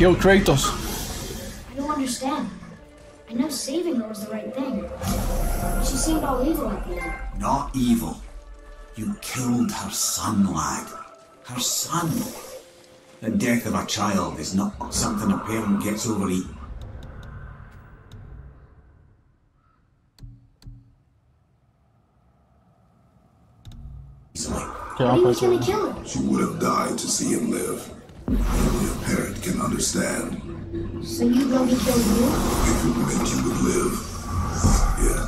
kill Kratos. I don't understand. I know saving her was the right thing. She seemed all evil at the end. Not evil. You killed her son, lad. Her son. The death of a child is not something a parent gets over easily. How are you gonna kill her? She would have died to see him live. Only a parent can understand. So you really killed you? If it meant you would live. Yeah.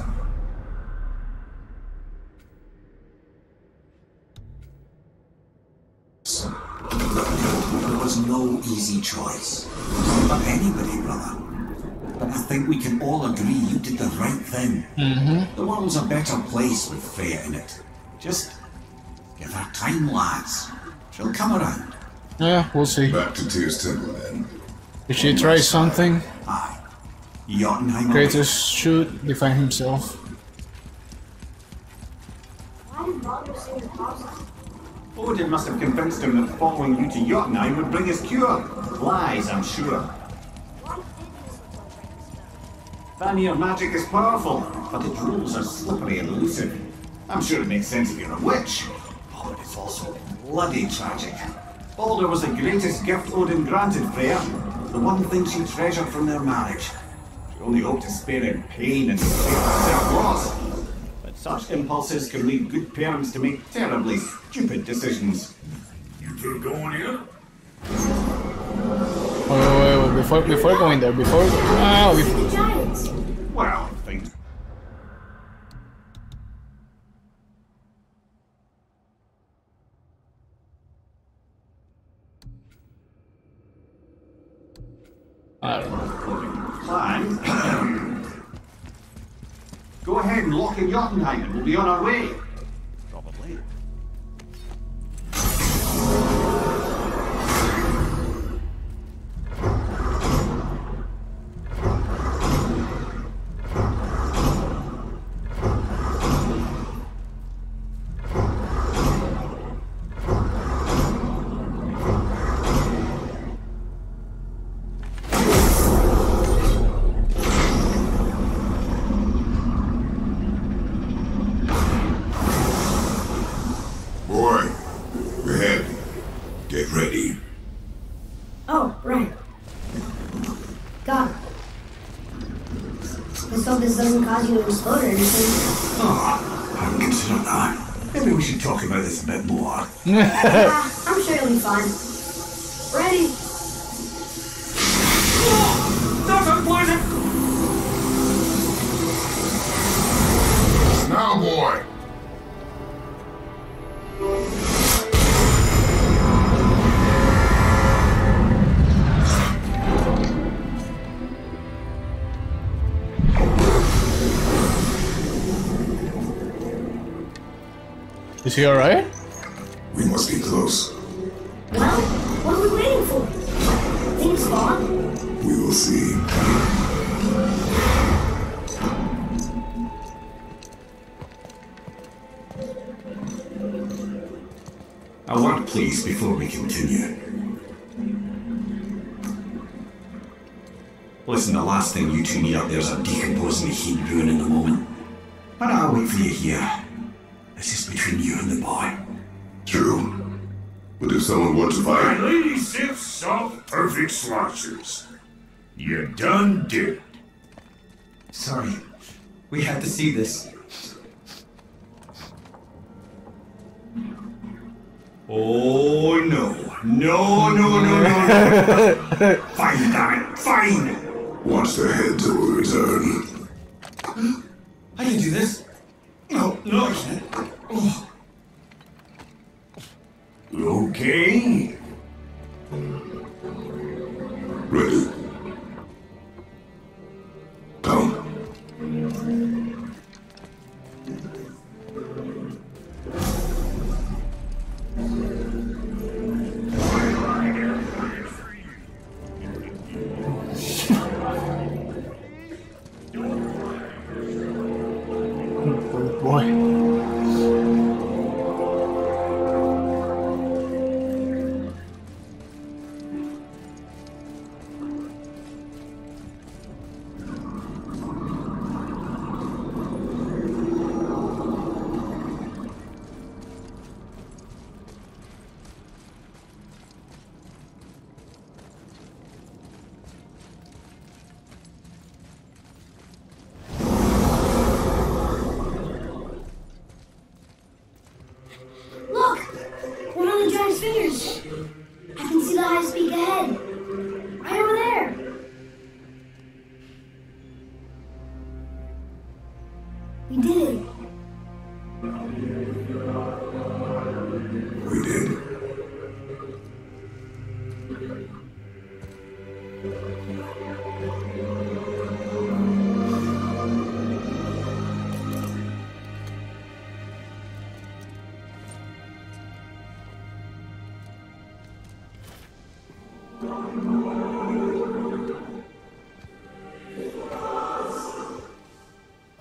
There was no easy choice. For anybody, brother. But I think we can all agree you did the right thing. Mm-hmm. The world's a better place with Freya in it. Just give her time, lads. She'll come around. Yeah, we'll see. Back to Tyr's Temple, then. If she tries something, Aye. Jotunheim. Kratos should define himself. Why did Baldur say the cause? Odin must have convinced him that following you to Jotunheim would bring his cure. Lies, I'm sure. Why did this look like Frankenstein? Vanir magic is powerful, but its rules are slippery and elusive. I'm sure it makes sense if you're a witch. Oh, but it's also bloody tragic. Baldur was the greatest gift Odin granted Freya, the one thing she treasured from their marriage. She only hoped to spare him pain and save herself loss. But such impulses can lead good parents to make terribly stupid decisions. You two going in? Wait, wait, wait, before before going there, before ah, before, Well, things I don't know. Go ahead and lock in Jotunheim and we'll be on our way. Cause you to explode or anything. Oh, I haven't considered that. Maybe we should talk about this a bit more. Is he alright? We must be close. Well, what are we waiting for? Things gone? We will see. A word, please, before we continue. Listen, the last thing you two need up there is a decomposing heat ruin in the moment. But I'll wait for you here. This is between you and the boy. True. But if someone wants to My fight, lady sips soft, perfect sloshes. You done did. Sorry. We had to see this. Oh no. No, no, no, no, no. fine, damn fine. watch their head till we return. I can do this. Okay. Ready. Boy. fingers. I can see the high peak ahead.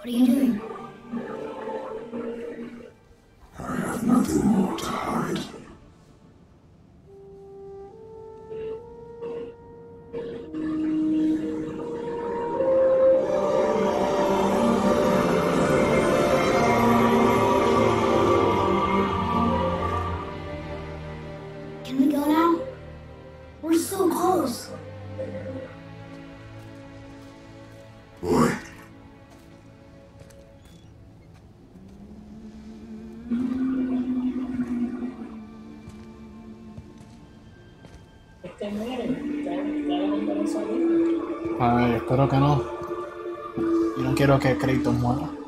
What are you doing? Este muere. Ya, ya le mandaron salir. Ay, espero que no. Yo no quiero que Kratos muera.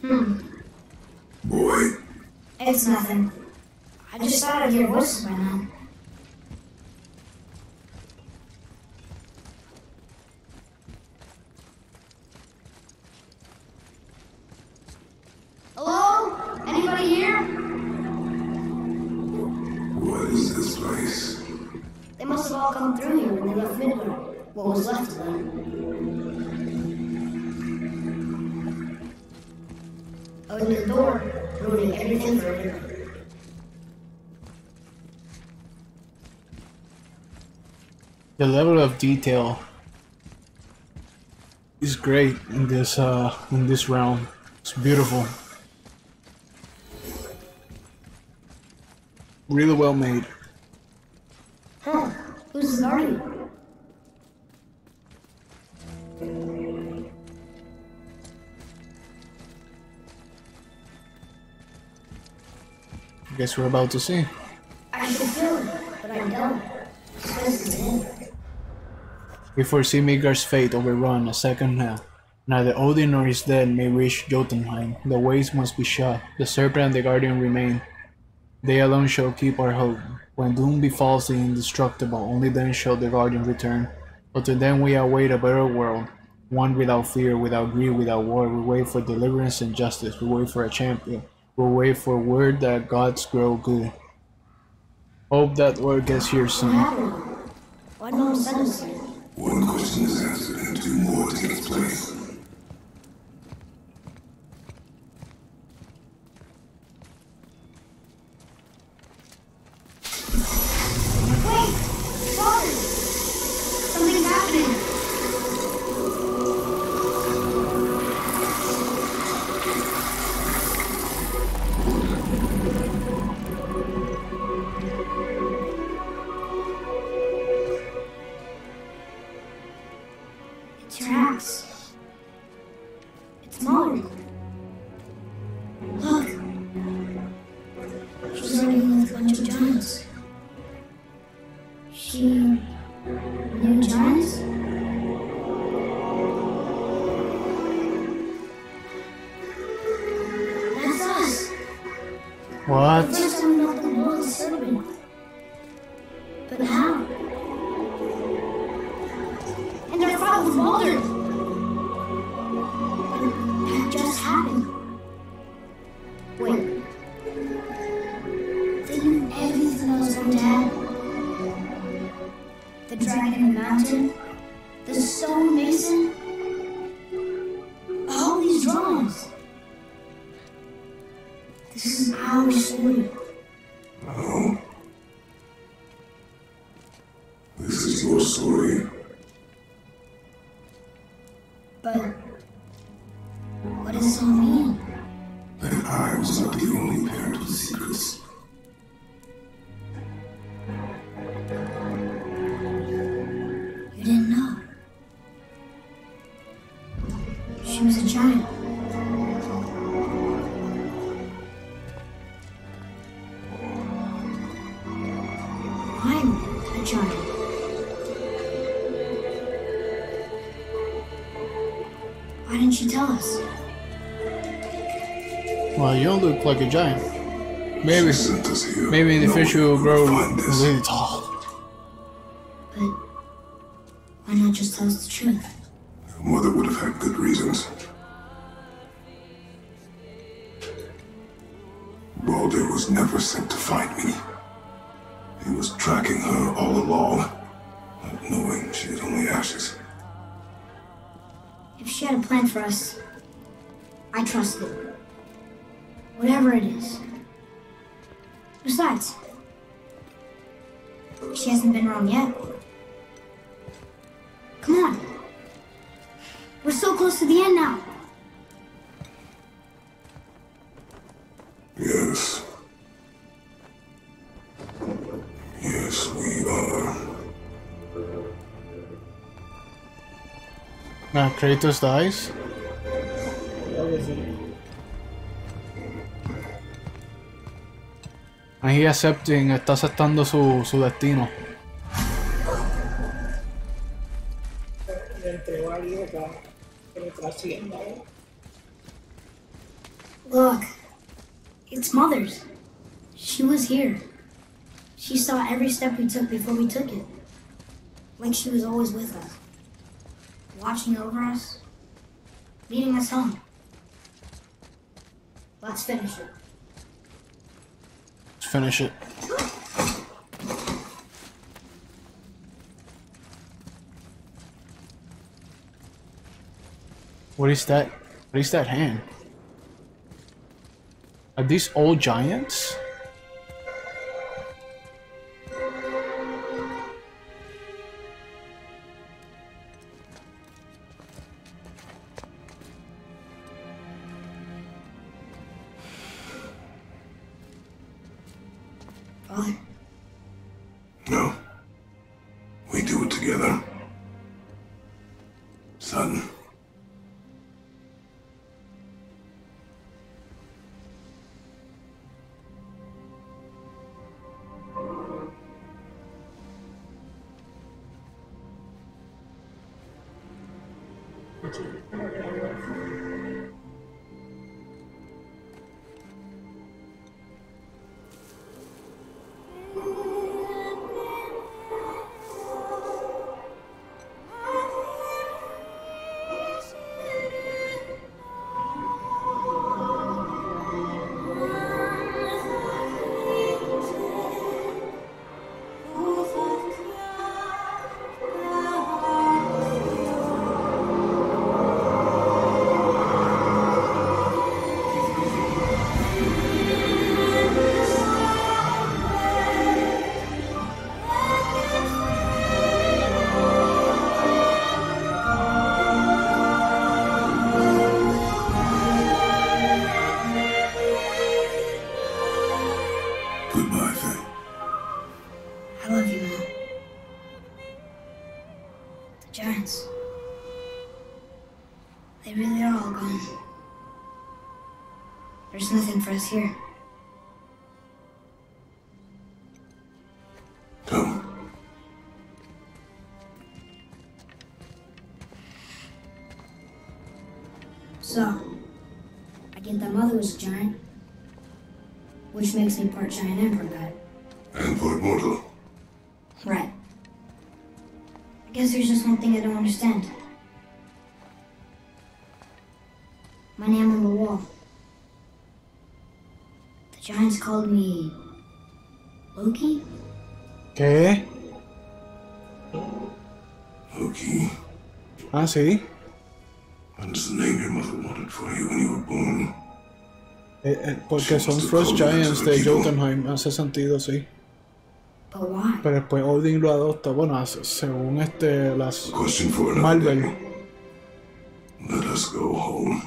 Hmm. Boy, It's nothing. I just thought I'd hear voices by now. Hello? Anybody here? what is this place? They must have all come through here when they left Midgard. What was left of them. Opened the door, ruining everything for everyone. The level of detail is great in this uh in this realm. It's beautiful. Really well made. Huh? Who's guardian? Guess we're about to see. I should feel it, but I don't. This is it. We foresee Midgard's fate overrun a second now. Neither Odin nor his dead may reach Jotunheim. The ways must be shut. The serpent and the guardian remain. They alone shall keep our hope. When doom befalls the indestructible, only then shall the guardian return. But to then we await a better world. One without fear, without greed, without war. We wait for deliverance and justice. We wait for a champion. We wait for word that gods grow good. Hope that word gets here soon. One question is answered and two more take its place. Giants? That's us. What? This is our story. No. This is your story. I'm a giant. Why didn't you tell us? Well, you don't look like a giant. Maybe, She sent us here. maybe the knowing future you'll grow would find this. really tall. But why not just tell us the truth? If she had a plan for us, I trust it. Whatever it is. Besides, she hasn't been wrong yet. Come on. We're so close to the end now. Kratos dies. And he accepting, está aceptando su, su destino. Look, it's Mother's. She was here. She saw every step we took before we took it. Like she was always with us. Watching over us. Leading us home. Let's finish it. Let's finish it. What is that? What is that hand? Are these all giants? Goodbye, There's nothing for us here. Come. So, I get that mother was a giant, which makes me part giant emperor god. And for mortal. Right. I guess there's just one thing I don't understand. Called me Loki? ¿Qué? Loki. Ah, sí. That's the name your mother wanted for you when you were born. Eh, eh, porque son Frost Giants de Jotunheim, hace sentido, sí. Pero después Odin lo adopta, bueno, hace- según este, las Marvel. Let us go home.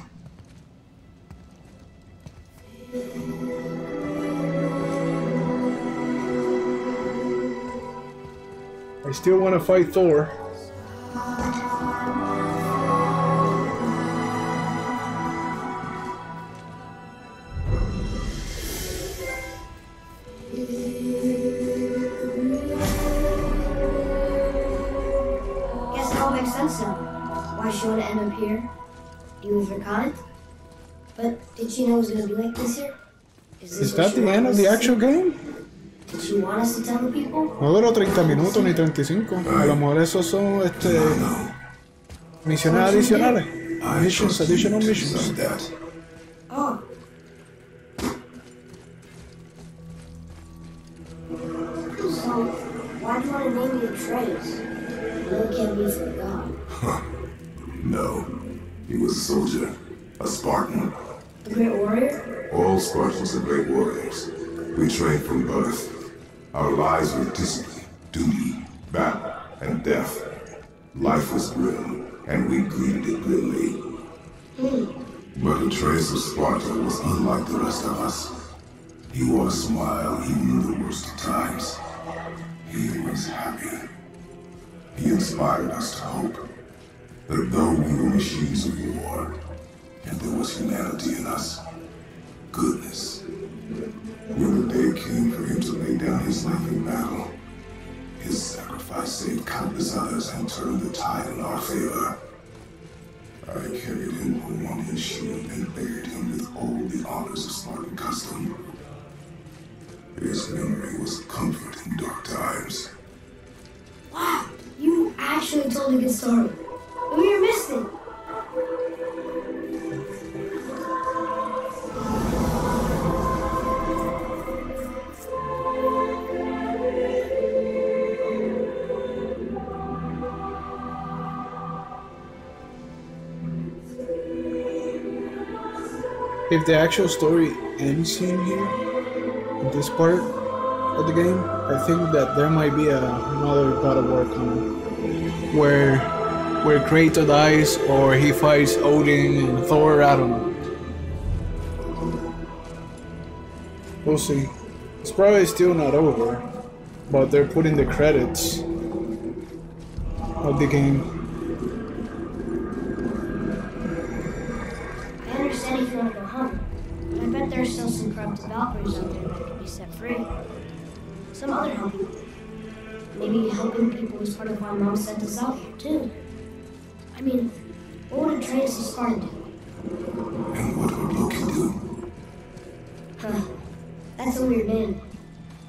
I still want to fight Thor. Guess it all makes sense now. Why she would end up here? You with her kind? But did she know it was gonna be like this here? this Is what that the end of the actual game? Did she want us to tell the people? No duró 30 minutos ni 35. A lo mejor esos son este, No. misiones adicionales. I Missions, you additional missions. Oh. So, why do you name me Atreus? I can't be from God. No. He was a soldier, a Spartan. A great warrior? All Spartans are great warriors. We trained from birth. Our lives were discipline, duty, battle, and death. Life was grim, and we greeted it grimly. But Atreus of Sparta was unlike the rest of us. He wore a smile even in the worst of times. He was happy. He inspired us to hope that though we were machines of war, and there was humanity in us, goodness. When the day came for him to lay down his life in battle, his sacrifice saved countless others and turned the tide in our favor. I carried him home on his shield and buried him with all the honors of Spartan custom. His memory was a comfort in dark times. Wow, you actually told a good story. If the actual story ends in here, in this part of the game, I think that there might be a, another God of War coming, where where Kratos dies or he fights Odin and Thor. I don't know. We'll see. It's probably still not over, but they're putting the credits of the game. Bet there's still some corrupted Valkyries out there that could be set free. Some other helping. Maybe helping people was part of why Mom sent us out here, too. I mean, what would Atreus Sparta do? And what would Loki do? Huh. That's a weird name.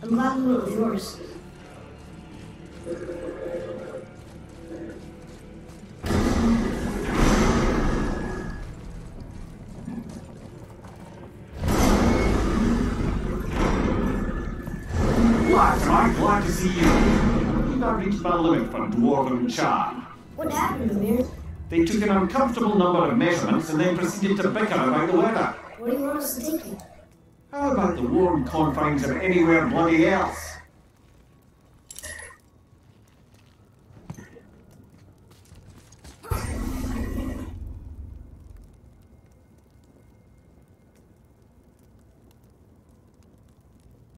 I'm glad we went with yours. You. You've now reached my limit for dwarven charm. What happened, Mimir? They took an uncomfortable number of measurements and then proceeded to bicker about the weather. What do you want us to take you? How about the warm confines of anywhere bloody else?